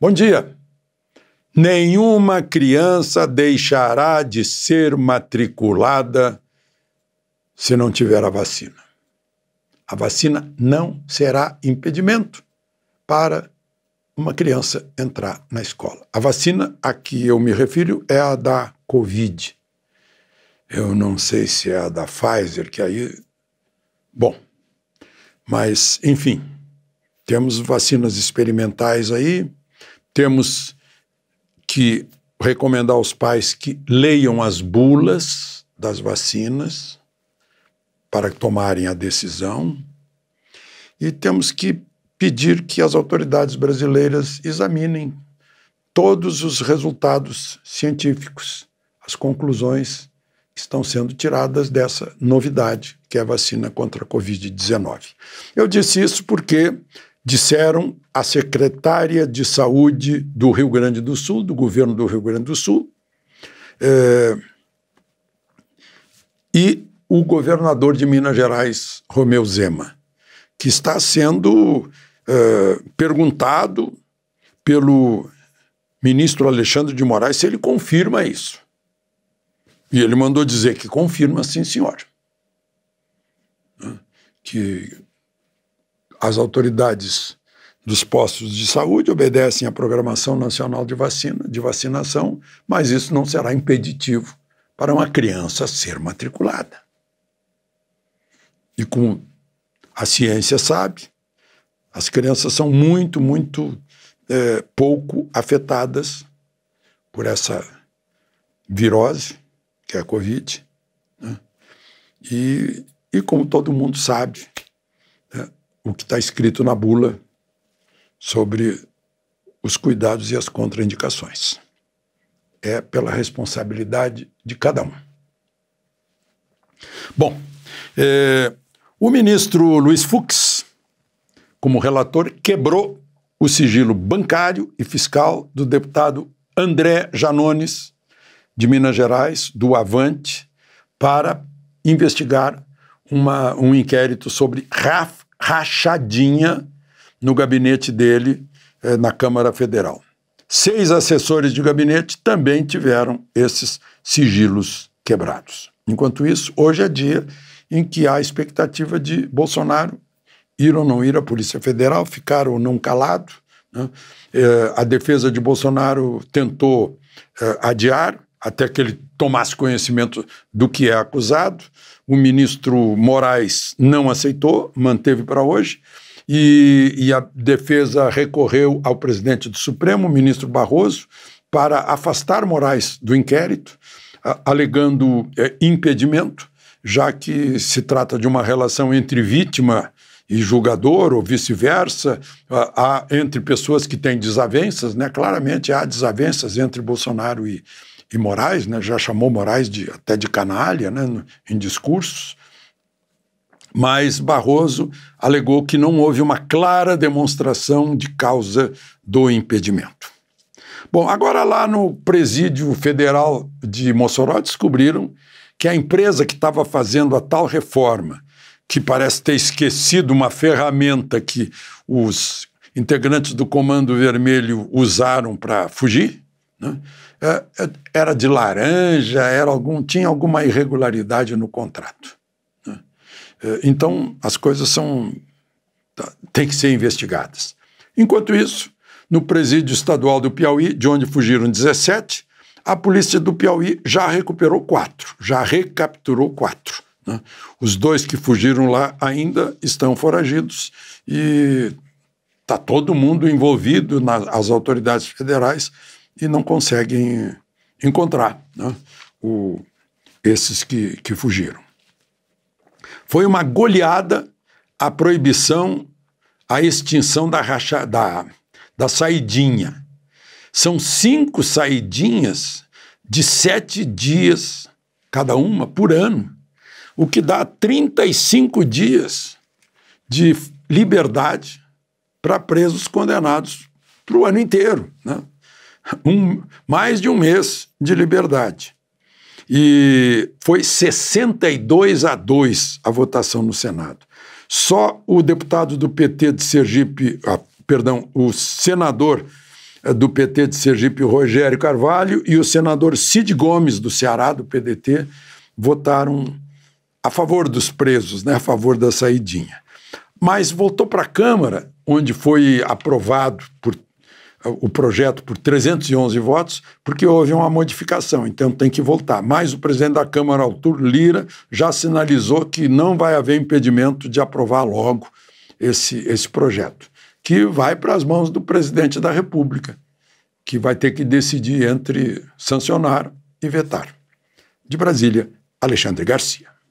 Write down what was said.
Bom dia. Nenhuma criança deixará de ser matriculada se não tiver a vacina. A vacina não será impedimento para uma criança entrar na escola. A vacina a que eu me refiro é a da Covid. Eu não sei se é a da Pfizer, que aí. Bom, mas, enfim, temos vacinas experimentais aí, temos que recomendar aos pais que leiam as bulas das vacinas para tomarem a decisão. E temos que pedir que as autoridades brasileiras examinem todos os resultados científicos, as conclusões que estão sendo tiradas dessa novidade, que é a vacina contra a Covid-19. Eu disse isso porque disseram a secretária de Saúde do Rio Grande do Sul, do governo do Rio Grande do Sul, é, e o governador de Minas Gerais, Romeu Zema, que está sendo é, perguntado pelo ministro Alexandre de Moraes se ele confirma isso. E ele mandou dizer que confirma, sim, senhor. Que as autoridades dos postos de saúde obedecem à programação nacional de vacina, de vacinação, mas isso não será impeditivo para uma criança ser matriculada. E como a ciência sabe, as crianças são muito, muito é, pouco afetadas por essa virose, que é a Covid. Né? E, e como todo mundo sabe, o que está escrito na bula sobre os cuidados e as contraindicações. É pela responsabilidade de cada um. Bom, é, o ministro Luiz Fux, como relator, quebrou o sigilo bancário e fiscal do deputado André Janones, de Minas Gerais, do Avante, para investigar uma, um inquérito sobre Raf, rachadinha no gabinete dele eh, na Câmara Federal. Seis assessores de gabinete também tiveram esses sigilos quebrados. Enquanto isso, hoje é dia em que há expectativa de Bolsonaro ir ou não ir à Polícia Federal, ficar ou não calado. Né? Eh, a defesa de Bolsonaro tentou eh, adiar até que ele tomasse conhecimento do que é acusado. O ministro Moraes não aceitou, manteve para hoje. E, e, a defesa recorreu ao presidente do Supremo, o ministro Barroso, para afastar Moraes do inquérito, a, alegando é, impedimento, já que se trata de uma relação entre vítima e julgador, ou vice-versa, entre pessoas que têm desavenças, né? claramente há desavenças entre Bolsonaro e, e Moraes, né, já chamou Moraes de, até de canalha né, em discursos, mas Barroso alegou que não houve uma clara demonstração de causa do impedimento. Bom, agora lá no presídio federal de Mossoró descobriram que a empresa que estava fazendo a tal reforma, que parece ter esquecido uma ferramenta que os integrantes do Comando Vermelho usaram para fugir, né? É, é, era de laranja, era algum, tinha alguma irregularidade no contrato. Né? É, então, as coisas são tá, têm que ser investigadas. Enquanto isso, no presídio estadual do Piauí, de onde fugiram 17, a polícia do Piauí já recuperou quatro, já recapturou quatro. Né? Os dois que fugiram lá ainda estão foragidos e está todo mundo envolvido, nas, as autoridades federais e não conseguem encontrar né, o, esses que, que fugiram. Foi uma goleada a proibição, a extinção da, racha, da, da saidinha. São cinco saidinhas de sete dias, cada uma por ano, o que dá 35 dias de liberdade para presos condenados para o ano inteiro. Né? Um, mais de um mês de liberdade. E foi 62 a 2 a votação no Senado. Só o deputado do PT de Sergipe, ah, perdão, o senador eh, do PT de Sergipe, Rogério Carvalho, e o senador Cid Gomes, do Ceará, do PDT, votaram a favor dos presos, né, a favor da saidinha. Mas voltou para a Câmara, onde foi aprovado por o projeto por 311 votos, porque houve uma modificação, então tem que voltar. Mas o presidente da Câmara, Arthur Lira, já sinalizou que não vai haver impedimento de aprovar logo esse, esse projeto, que vai para as mãos do presidente da República, que vai ter que decidir entre sancionar e vetar. De Brasília, Alexandre Garcia.